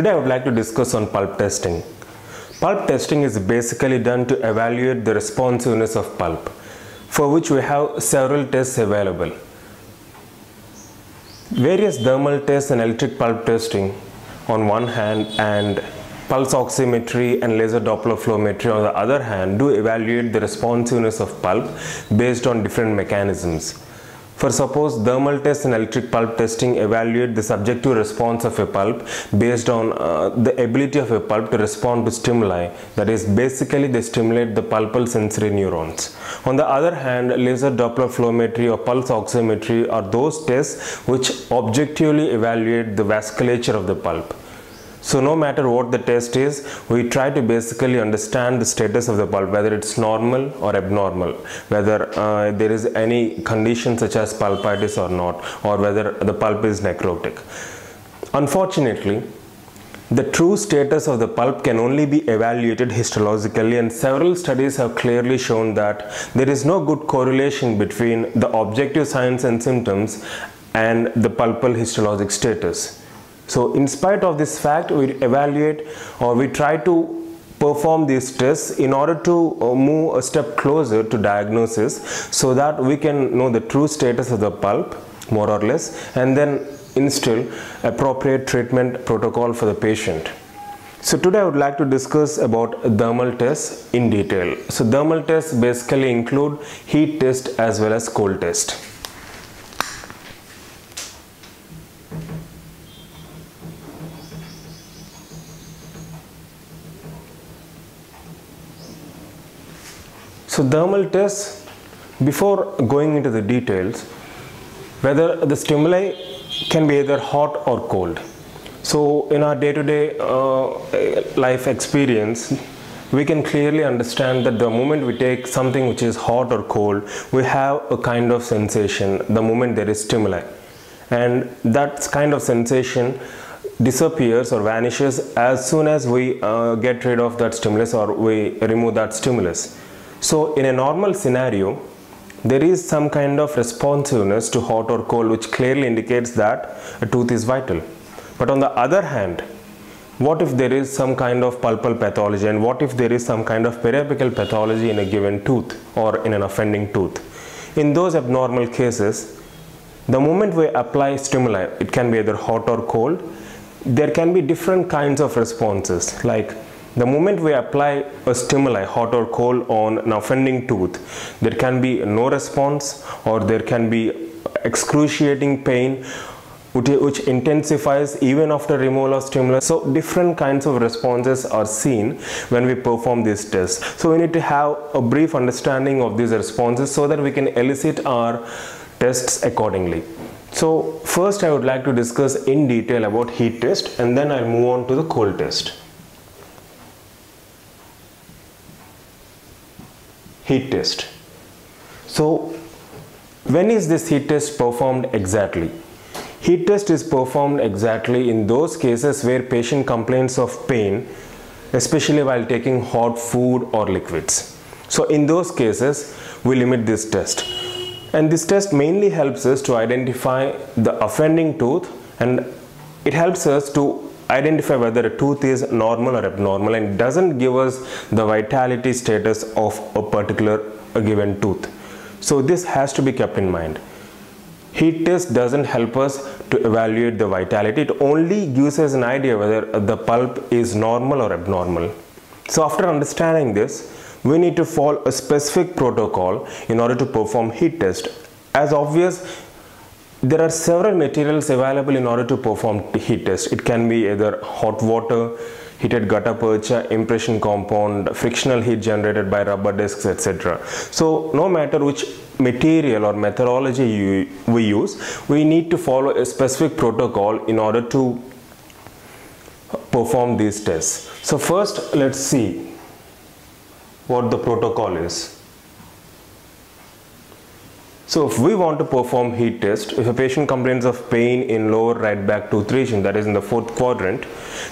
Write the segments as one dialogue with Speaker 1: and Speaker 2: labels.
Speaker 1: Today I would like to discuss on pulp testing. Pulp testing is basically done to evaluate the responsiveness of pulp, for which we have several tests available. Various thermal tests and electric pulp testing on one hand and pulse oximetry and laser Doppler flowmetry on the other hand do evaluate the responsiveness of pulp based on different mechanisms. For suppose thermal test and electric pulp testing evaluate the subjective response of a pulp based on uh, the ability of a pulp to respond to stimuli that is basically they stimulate the pulpal sensory neurons. On the other hand laser Doppler flowmetry or pulse oximetry are those tests which objectively evaluate the vasculature of the pulp. So no matter what the test is, we try to basically understand the status of the pulp, whether it's normal or abnormal, whether uh, there is any condition such as pulpitis or not, or whether the pulp is necrotic. Unfortunately, the true status of the pulp can only be evaluated histologically and several studies have clearly shown that there is no good correlation between the objective signs and symptoms and the pulpal histologic status. So in spite of this fact, we evaluate or we try to perform these tests in order to uh, move a step closer to diagnosis so that we can know the true status of the pulp more or less and then instill appropriate treatment protocol for the patient. So today I would like to discuss about thermal tests in detail. So thermal tests basically include heat test as well as cold test. So thermal tests, before going into the details, whether the stimuli can be either hot or cold. So in our day-to-day -day, uh, life experience, we can clearly understand that the moment we take something which is hot or cold, we have a kind of sensation the moment there is stimuli. And that kind of sensation disappears or vanishes as soon as we uh, get rid of that stimulus or we remove that stimulus. So in a normal scenario, there is some kind of responsiveness to hot or cold which clearly indicates that a tooth is vital. But on the other hand, what if there is some kind of pulpal pathology and what if there is some kind of periapical pathology in a given tooth or in an offending tooth? In those abnormal cases, the moment we apply stimuli, it can be either hot or cold, there can be different kinds of responses like the moment we apply a stimuli, hot or cold, on an offending tooth, there can be no response or there can be excruciating pain which intensifies even after removal of stimulus. So different kinds of responses are seen when we perform these tests. So we need to have a brief understanding of these responses so that we can elicit our tests accordingly. So first I would like to discuss in detail about heat test and then I'll move on to the cold test. Heat test. So when is this heat test performed exactly? Heat test is performed exactly in those cases where patient complains of pain especially while taking hot food or liquids. So in those cases we limit this test and this test mainly helps us to identify the offending tooth and it helps us to identify whether a tooth is normal or abnormal and doesn't give us the vitality status of a particular a given tooth. So this has to be kept in mind. Heat test doesn't help us to evaluate the vitality. It only gives us an idea whether the pulp is normal or abnormal. So after understanding this, we need to follow a specific protocol in order to perform heat test. As obvious, there are several materials available in order to perform heat test. It can be either hot water, heated gutta percha, impression compound, frictional heat generated by rubber discs, etc. So no matter which material or methodology you, we use, we need to follow a specific protocol in order to perform these tests. So first let's see what the protocol is. So if we want to perform heat test, if a patient complains of pain in lower right back tooth region, that is in the fourth quadrant,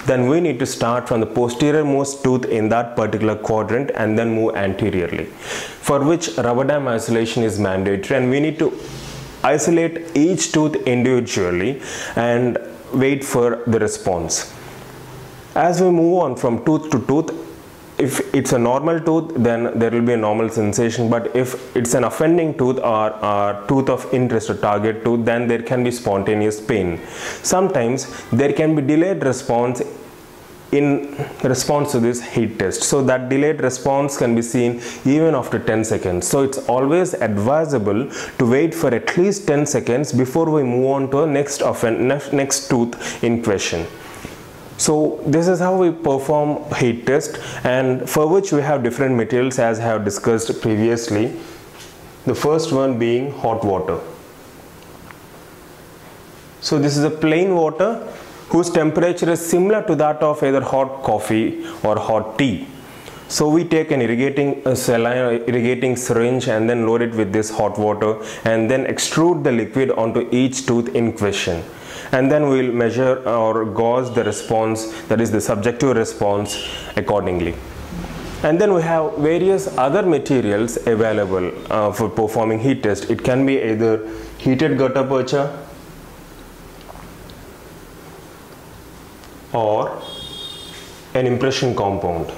Speaker 1: then we need to start from the posterior most tooth in that particular quadrant and then move anteriorly. For which rubber dam isolation is mandatory and we need to isolate each tooth individually and wait for the response. as we move on from tooth to tooth if it's a normal tooth then there will be a normal sensation. But if it's an offending tooth or a tooth of interest or target tooth then there can be spontaneous pain. Sometimes there can be delayed response in response to this heat test. So that delayed response can be seen even after 10 seconds. So it's always advisable to wait for at least 10 seconds before we move on to the next offend next tooth in question so this is how we perform heat test and for which we have different materials as I have discussed previously the first one being hot water so this is a plain water whose temperature is similar to that of either hot coffee or hot tea. So we take an irrigating uh, saline, irrigating syringe and then load it with this hot water and then extrude the liquid onto each tooth in question. And then we will measure or gauge the response that is the subjective response accordingly. And then we have various other materials available uh, for performing heat test. It can be either heated gutta percha or an impression compound.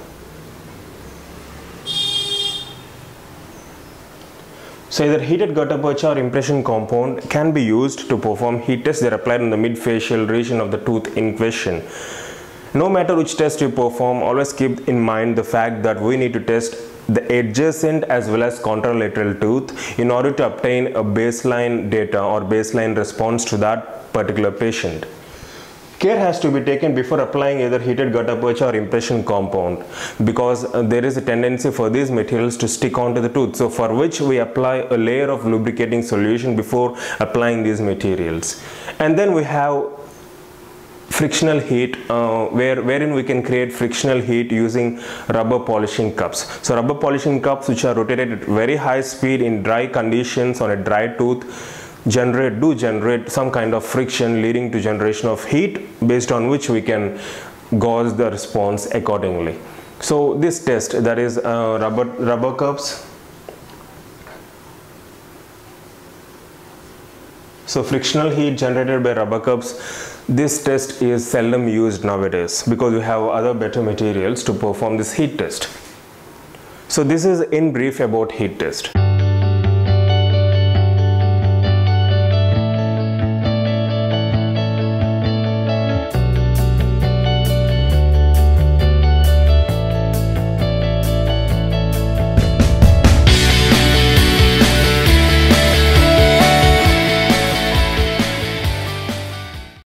Speaker 1: So either heated gutta percha or impression compound can be used to perform heat tests that are applied in the mid-facial region of the tooth in question. No matter which test you perform, always keep in mind the fact that we need to test the adjacent as well as contralateral tooth in order to obtain a baseline data or baseline response to that particular patient. Care has to be taken before applying either heated gutta percha or impression compound because uh, there is a tendency for these materials to stick onto the tooth. So for which we apply a layer of lubricating solution before applying these materials. And then we have frictional heat uh, where wherein we can create frictional heat using rubber polishing cups so rubber polishing cups which are rotated at very high speed in dry conditions on a dry tooth generate do generate some kind of friction leading to generation of heat based on which we can gauge the response accordingly. So this test that is uh, rubber rubber cups. So frictional heat generated by rubber cups this test is seldom used nowadays because we have other better materials to perform this heat test. So this is in brief about heat test